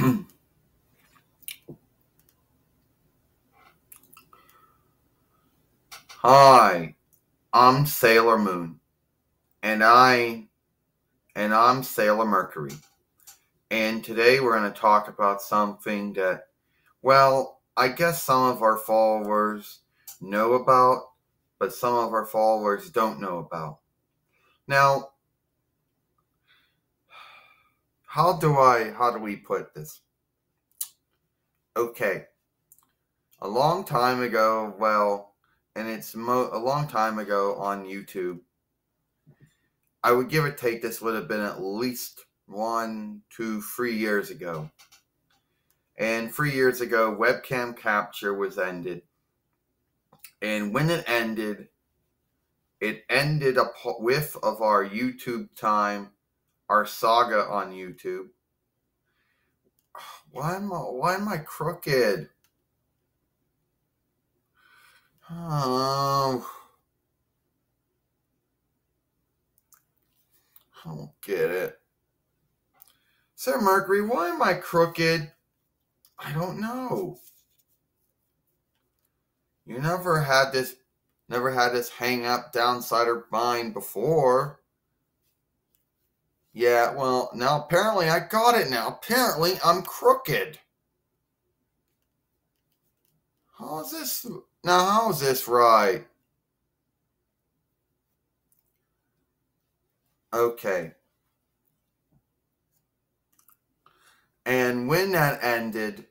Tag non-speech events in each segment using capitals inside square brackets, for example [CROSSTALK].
[CLEARS THROAT] Hi, I'm Sailor Moon, and I and I'm Sailor Mercury. And today we're going to talk about something that, well, I guess some of our followers know about, but some of our followers don't know about. Now, how do I how do we put this? Okay. A long time ago, well, and it's mo- a long time ago on YouTube. I would give or take this would have been at least one, two, three years ago. And three years ago, webcam capture was ended. And when it ended, it ended a whiff of our YouTube time our saga on YouTube. [SIGHS] Why am I why am I crooked? Oh, I don't get it. Sir Mercury, why am I crooked? I don't know. You never had this never had this hang up downside of mine before. Yeah, well, now apparently I got it now. Apparently I'm crooked. How is this? Now, how is this right? Okay. And when that ended,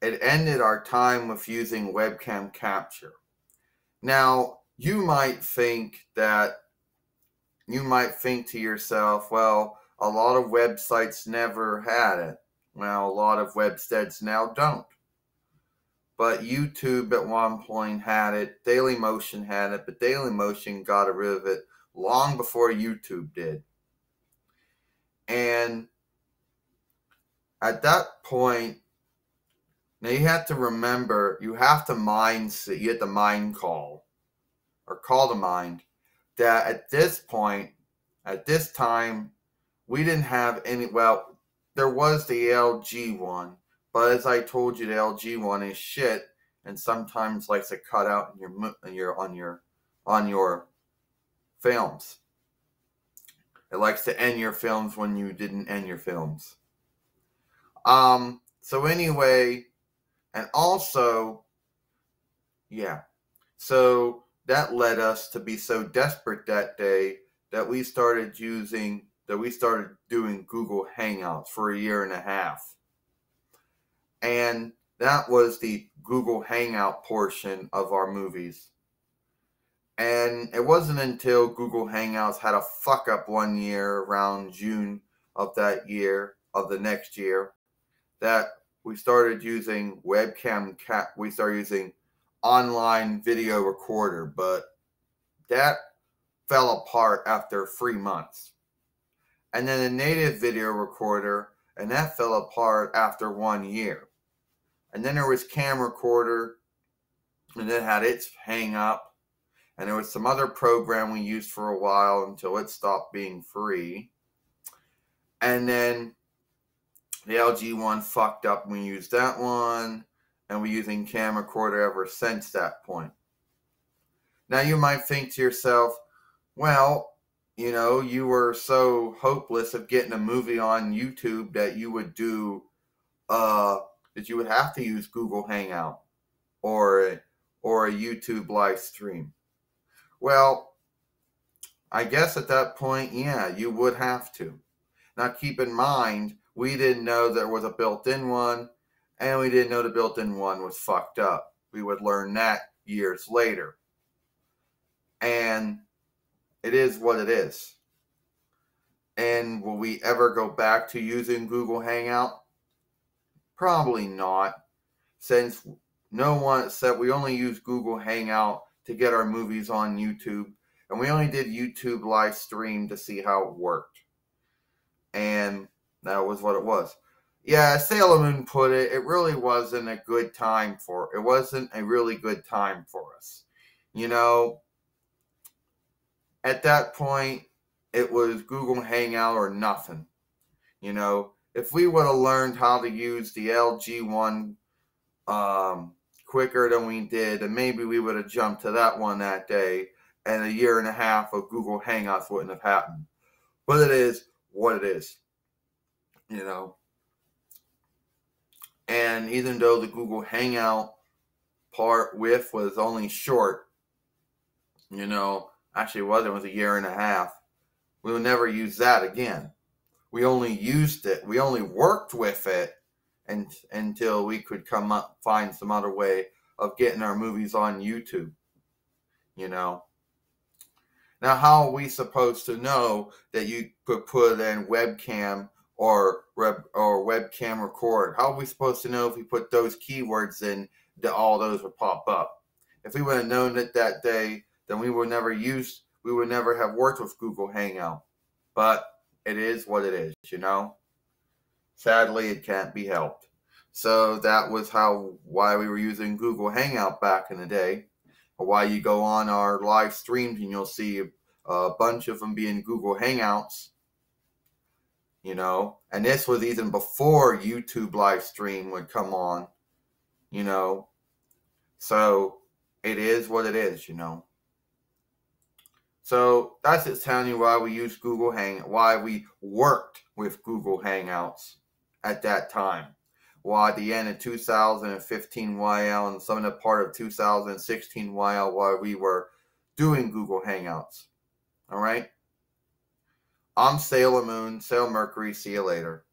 it ended our time with using webcam capture. Now, you might think that, you might think to yourself, well, a lot of websites never had it. Now, a lot of websites now don't. But YouTube at one point had it, Dailymotion had it, but Dailymotion got rid of it long before YouTube did. And at that point, now you have to remember, you have to mind, you have to mind call or call to mind that at this point, at this time, we didn't have any. Well, there was the LG one, but as I told you, the LG one is shit, and sometimes likes to cut out in your in your on your on your films. It likes to end your films when you didn't end your films. Um. So anyway, and also, yeah. So that led us to be so desperate that day that we started using that we started doing Google Hangouts for a year and a half. And that was the Google Hangout portion of our movies. And it wasn't until Google Hangouts had a fuck up one year around June of that year, of the next year, that we started using webcam cap we started using online video recorder, but that fell apart after three months and then a native video recorder, and that fell apart after one year. And then there was camcorder, and it had its hang up, and there was some other program we used for a while until it stopped being free. And then the LG one fucked up, and we used that one, and we're using camcorder ever since that point. Now you might think to yourself, well, you know, you were so hopeless of getting a movie on YouTube that you would do uh that you would have to use Google Hangout or or a YouTube live stream. Well, I guess at that point, yeah, you would have to. Now keep in mind, we didn't know there was a built-in one, and we didn't know the built-in one was fucked up. We would learn that years later. And it is what it is. And will we ever go back to using Google Hangout? Probably not, since no one said we only use Google Hangout to get our movies on YouTube, and we only did YouTube live stream to see how it worked. And that was what it was. Yeah, Sailor Moon put it, it really wasn't a good time for it wasn't a really good time for us. You know, at that point, it was Google Hangout or nothing. You know, if we would have learned how to use the LG one um, quicker than we did, and maybe we would have jumped to that one that day, and a year and a half of Google Hangouts wouldn't have happened. But it is what it is, you know. And even though the Google Hangout part with was only short, you know, actually it wasn't, it was a year and a half, we will never use that again. We only used it, we only worked with it and, until we could come up, find some other way of getting our movies on YouTube, you know. Now, how are we supposed to know that you could put in webcam or or webcam record? How are we supposed to know if we put those keywords in that all those would pop up? If we would have known it that day, then we would never use we would never have worked with Google Hangout. But it is what it is, you know. Sadly, it can't be helped. So that was how why we were using Google Hangout back in the day. Why you go on our live streams and you'll see a bunch of them being Google Hangouts. You know, and this was even before YouTube live stream would come on. You know, so it is what it is. You know. So that's just telling you why we use Google Hang, why we worked with Google Hangouts at that time. Why at the end of 2015 YL and some of the part of 2016 YL, why we were doing Google Hangouts. All right. I'm Sailor Moon, Sailor Mercury. See you later.